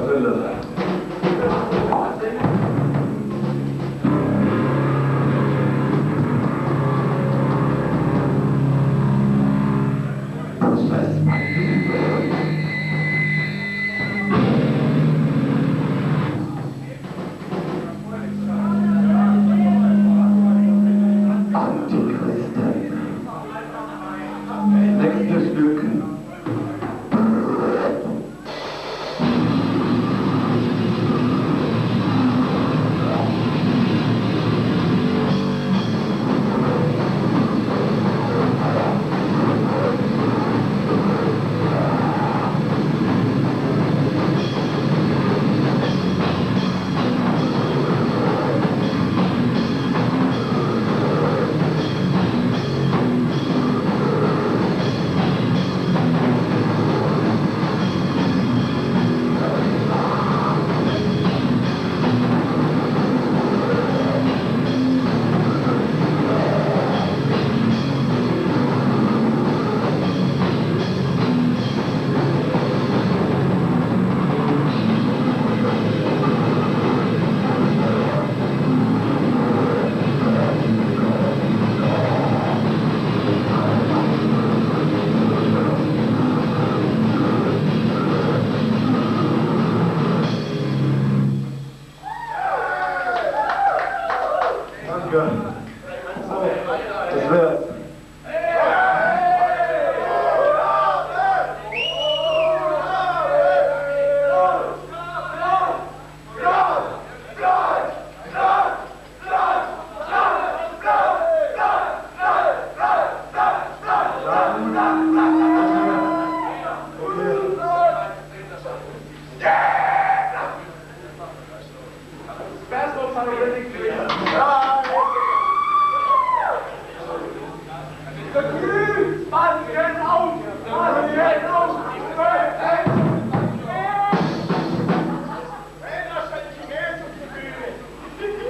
tratar de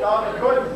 Weiter!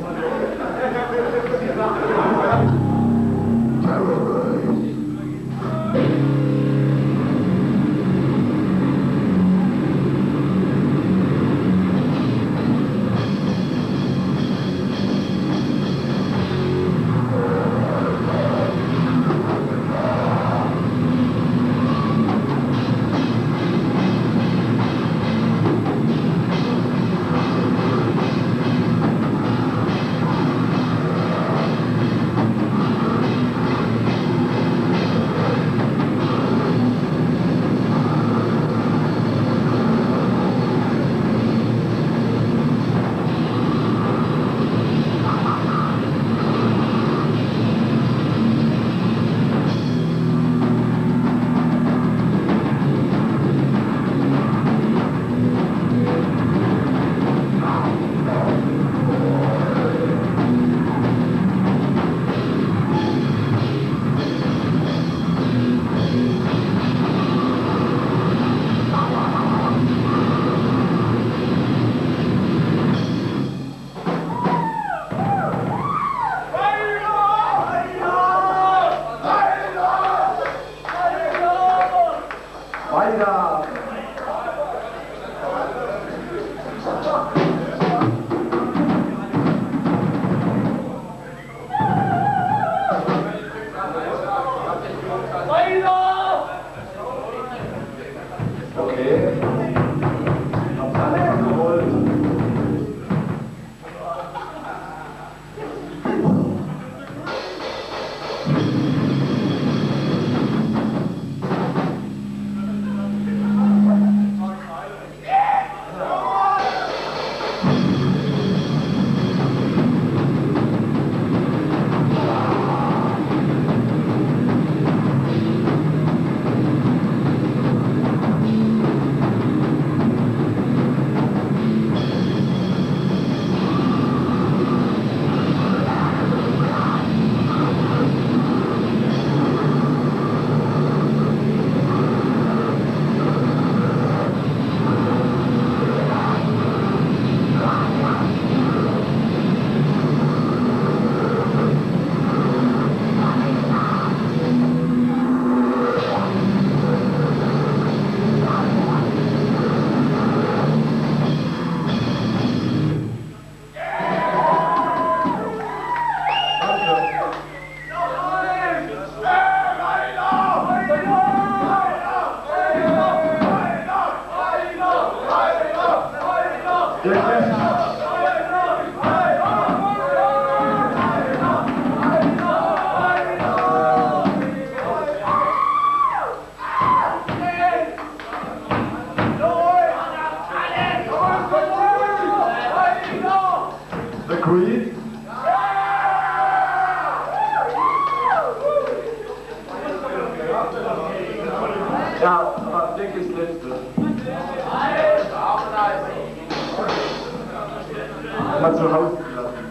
Dick Letzte. Letzter. Mal zu Hause gelassen.